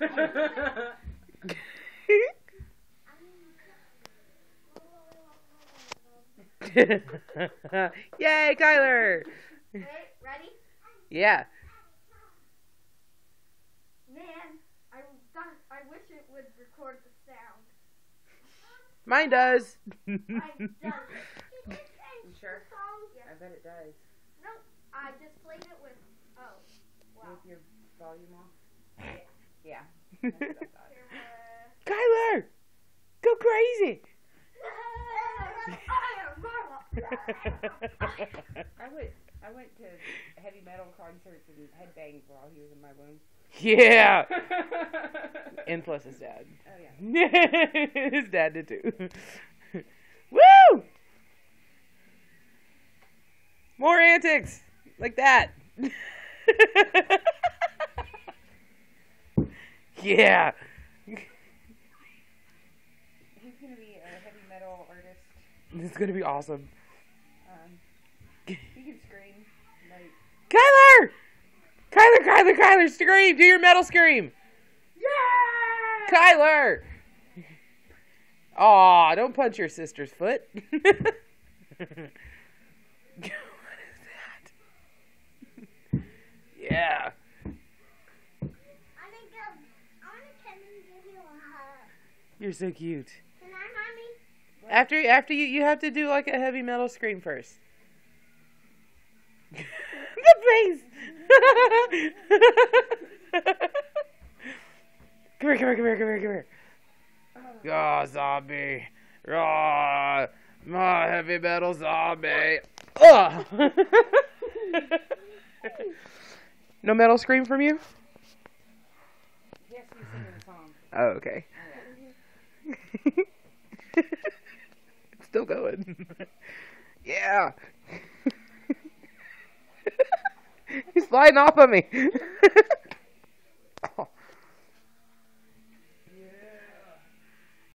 Yay, Cuyler! Ready? Yeah. Man, I thought, I wish it would record the sound. Mine does. I does. You sure? Yes. I bet it does. Nope. I just played it with. Oh. Wow. With your volume off. Yeah. Cuyler! Go crazy! I went I went to heavy metal concerts and headbanged while he was in my womb. yeah! oh And plus his dad. Oh, yeah. his dad did too. Woo! More antics! Like that. Yeah! He's gonna be a heavy metal artist. This is gonna be awesome. Um, he can scream like Cuyler! Cuyler, Cuyler, Cuyler, scream! Do your metal scream! Yeah! Cuyler! Aw, don't punch your sister's foot. what is that? Yeah. I think um, I want to come and give you a hug. You're so cute. Can I, mommy? After after you you have to do like a heavy metal scream first. the face. come here, come here, come here, come here, come here. Oh, zombie. Oh, my heavy metal zombie. Ugh. no metal scream from you? Yes, be a song. Oh, okay. It's still going. yeah. He's flying off of me.